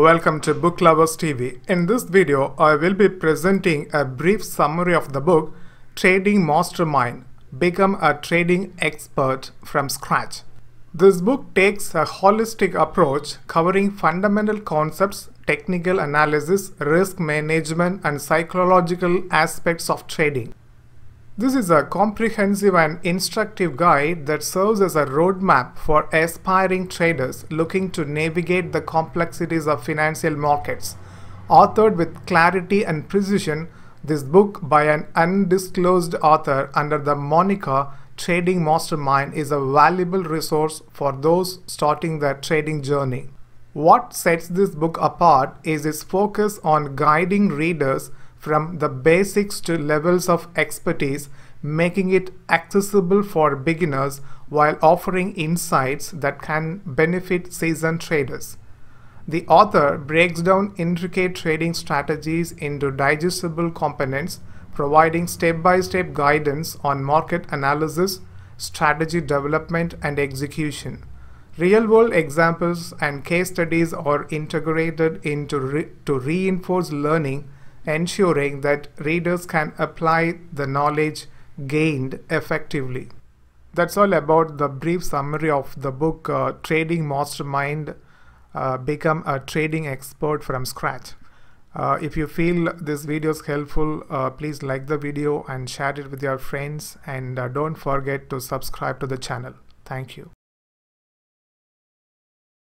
welcome to Book Lovers TV. In this video, I will be presenting a brief summary of the book Trading Mastermind Become a Trading Expert from Scratch. This book takes a holistic approach covering fundamental concepts, technical analysis, risk management, and psychological aspects of trading. This is a comprehensive and instructive guide that serves as a roadmap for aspiring traders looking to navigate the complexities of financial markets. Authored with clarity and precision, this book by an undisclosed author under the moniker Trading Mastermind is a valuable resource for those starting their trading journey. What sets this book apart is its focus on guiding readers from the basics to levels of expertise, making it accessible for beginners while offering insights that can benefit seasoned traders. The author breaks down intricate trading strategies into digestible components, providing step-by-step guidance on market analysis, strategy development, and execution. Real-world examples and case studies are integrated into re to reinforce learning ensuring that readers can apply the knowledge gained effectively. That's all about the brief summary of the book uh, Trading Mastermind uh, Become a Trading Expert from Scratch. Uh, if you feel this video is helpful, uh, please like the video and share it with your friends and uh, don't forget to subscribe to the channel. Thank you.